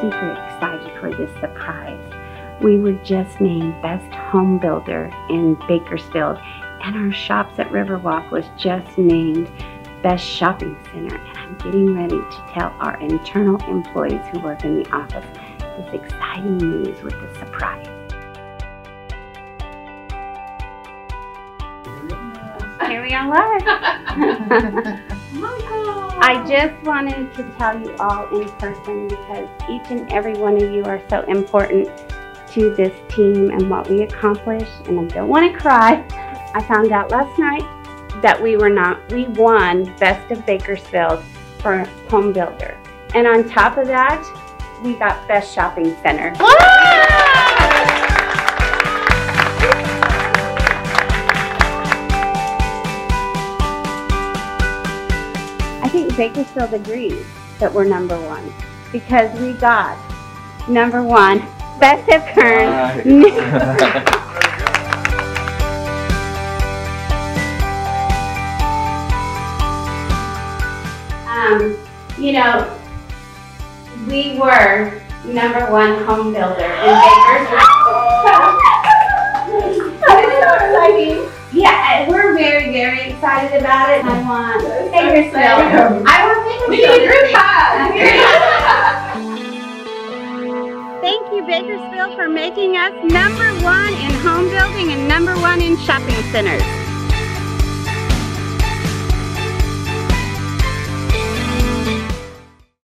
super excited for this surprise. We were just named Best Home Builder in Bakersfield, and our shops at Riverwalk was just named Best Shopping Center. And I'm getting ready to tell our internal employees who work in the office this exciting news with the surprise. Here we are live. I just wanted to tell you all in person because each and every one of you are so important to this team and what we accomplish. And I don't want to cry. I found out last night that we were not, we won Best of Bakersfield for Home Builder. And on top of that, we got Best Shopping Center. I think Bakersfield agrees that we're number one because we got number one, Best of Kern. um, you know, we were number one home builder in Bakersfield. Excited about it. I want Bakersfield. I want Bakersfield. We need a group hug. Thank you, Bakersfield, for making us number one in home building and number one in shopping centers.